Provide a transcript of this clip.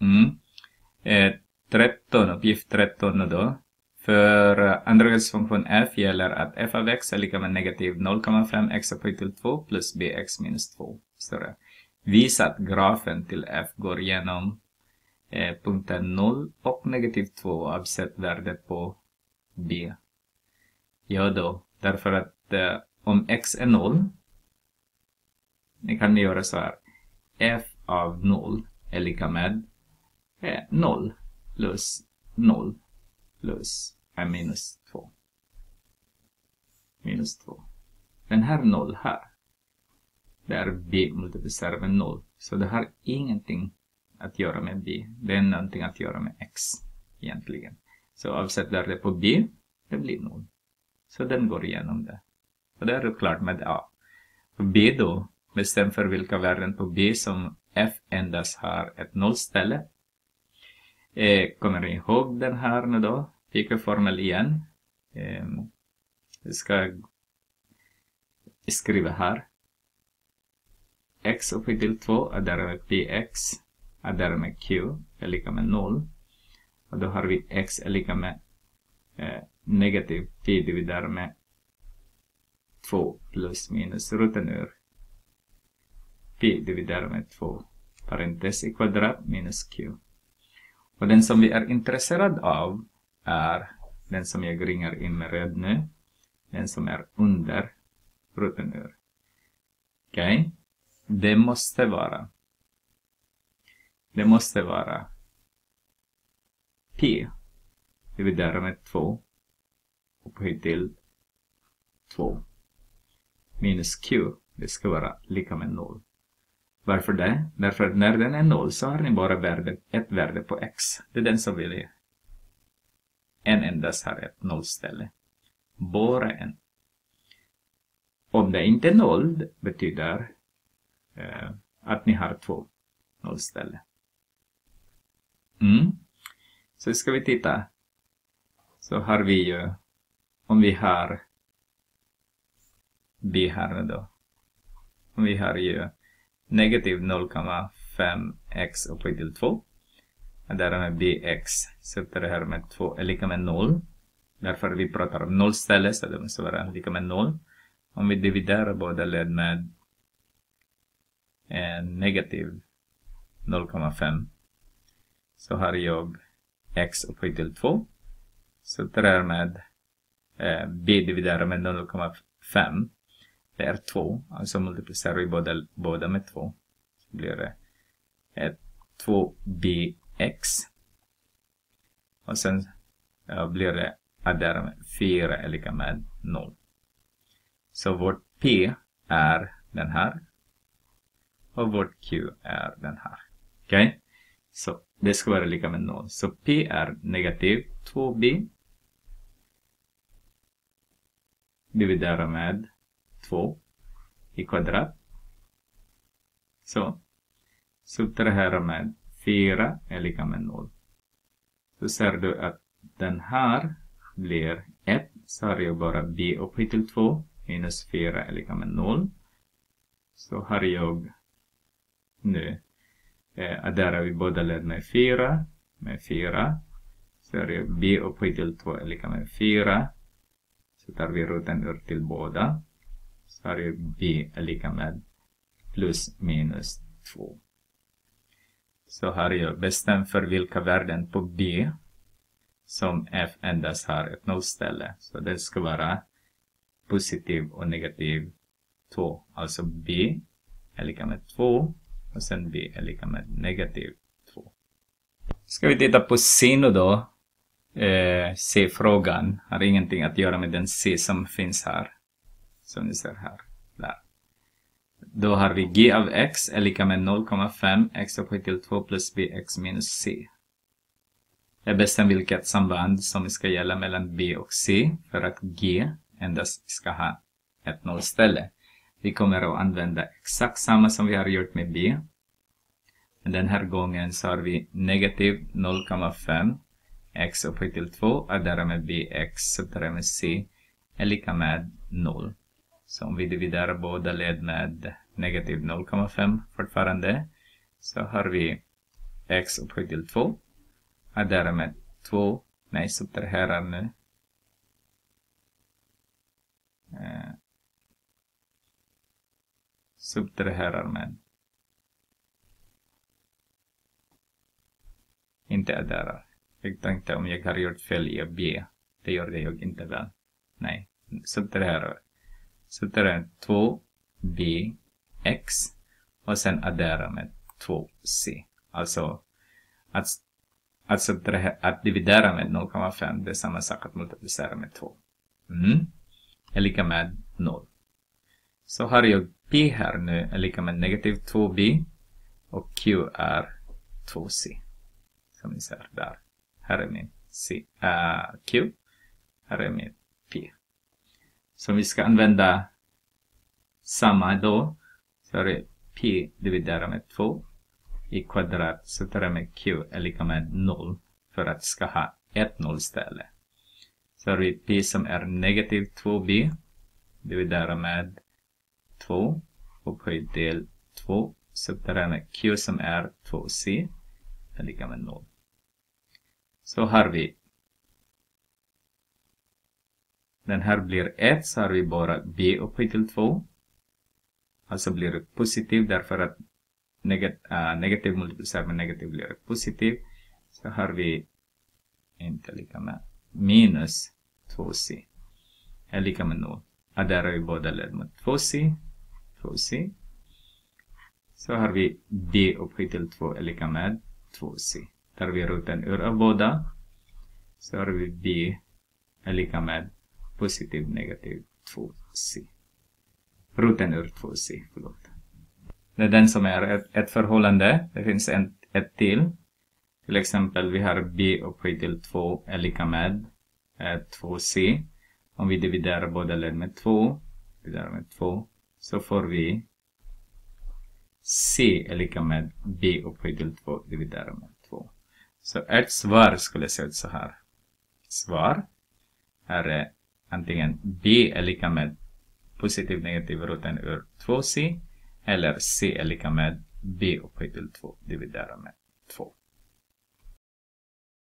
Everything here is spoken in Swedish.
Mm. Eh, 13, uppgift 13 då. För uh, funktion f gäller att f av x är lika med negativ 0,5 x upphöjt till 2 plus bx minus 2. Större. Visa att grafen till f går igenom eh, punkten 0 och negativ 2 avsett värdet på b. Ja då, därför att eh, om x är 0, ni kan göra så här. f av 0 är lika med Eh, är 0 plus 0 plus är minus 2. Minus 2. Den här 0 här, det är b multiplicerat med 0. Så det har ingenting att göra med b. Det är någonting att göra med x egentligen. Så avsätt det på b, det blir 0. Så den går igenom det. Och där är klart med a. B då, bestäm för vilka värden på b som f endast har ett nollställe. Eh, kommer ni ihåg den här nu då? Pika-formel igen. Eh, jag ska skriva här. x upphöjt till 2 är därmed px är därmed q är lika med 0. Och då har vi x är lika med eh, negativ pi dividerat med 2 plus minus roten ur pi dividerat med 2 parentes i kvadrat minus q. Och den som vi är intresserad av är den som jag ringer in med röd nu. Den som är under ruten ur. Okej? Okay? Det måste vara det måste vara P dividerat med 2 upphöjt till 2 minus Q, det ska vara lika med 0. Varför det? Därför att när den är noll så har ni bara värde, ett värde på x. Det är den som vill ge. En endast har ett nollställe. Bara en. Om det inte är noll betyder eh, att ni har två nollställen. Mm. Så ska vi titta. Så har vi ju, om vi har b här då. Om vi har ju negativ 0,5 x upphöjt till 2. Och därmed bx sätter det här med 2 är lika med 0. Därför vi pratar om nollställe så det måste vara lika med 0. Om vi dividerar båda led med eh, negativ 0,5 så har jag x upphöjt till 2. Så därmed eh, b dividerat med 0,5 det är 2. Alltså multiplicerar vi båda, båda med 2. Så blir det eh, 2bx. Och sen uh, blir det addera med 4 är lika med 0. Så vårt p är den här. Och vårt q är den här. Okej? Okay? Så det ska vara lika med 0. Så P är negativ 2B dividera med 2 i kvadrat. Så subtrahera med 4 är lika med 0. Så ser du att den här blir 1 så har jag bara b upphöjt till 2 minus 4 är lika med 0. Så har jag nu eh, adderar vi båda led med 4 med 4 så har jag b upphöjt till 2 är lika med 4 så tar vi roten ur till båda så har det b är lika med plus minus 2 så har jag bestämt för vilka värden på b som f endast har ett nollställe så det ska vara positiv och negativ 2 alltså b är lika med 2 och sen b är lika med negativ 2. Ska vi titta på sino då. Eh, C-frågan har ingenting att göra med den C som finns här. Som ni ser här. Där. Då har vi g av x är lika med 0,5 x upphöjt till 2 plus bx minus c. Jag bestämmer vilket samband som ska gälla mellan b och c för att g endast ska ha ett nollställe. Vi kommer att använda exakt samma som vi har gjort med b. Men den här gången så har vi negativ 0,5 x upphöjt till 2 och därmed bx subtraherar med c är lika med 0. Så om vi dividerar båda led med negativ 0,5 fortfarande så har vi x upphöjt till 2. adderar med 2. Nej, subtraherar nu. Eh, subtraherar med inte adderar. Jag tänkte om jag har gjort fel i B. Det gjorde jag inte väl. Nej, subtraherar. Subtraherar 2 B X och sen addera med 2C. Alltså att, att, subtrahera, att dividera med 0,5 det är samma sak att multiplicera med 2. Mm. Är lika med 0. Så har jag P här nu är lika med negativ 2B och Q är 2C. Som ni ser där. Här är min C, äh, Q. Här är min P. Så vi ska använda samma då. Så är det P dividerat med 2 i kvadrat så tar jag med Q är lika med 0 för att ska ha ett nollställe. Så har vi P som är negativ 2B dividerat med 2 upphöjt del 2 subtraherar med Q som är 2C är lika med 0. Så har vi den här blir 1 så har vi bara B upphöjt till 2. Alltså blir det positiv därför att negat, äh, negativ multiplicerar med negativ blir det positiv. Så har vi inte lika med minus 2C är lika med 0. Adderar vi båda led mot 2C 2c. Så har vi d upphöjt till 2 är lika med 2c. Tar vi roten ur av båda så har vi b är lika med positiv negativ 2c. Roten ur 2c, förlåt. Det är den som är ett, ett förhållande. Det finns en, ett till. Till exempel vi har b upphöjt till 2 är lika med eh, 2c. Om vi dividerar båda led med 2, dividerar med 2, så får vi C är lika med B upphöjt till 2 dividerat med 2. Så ett svar skulle se ut så här. Svar är eh, antingen B är lika med positiv negativ roten ur 2C eller C är lika med B upphöjt till 2 dividerat med 2.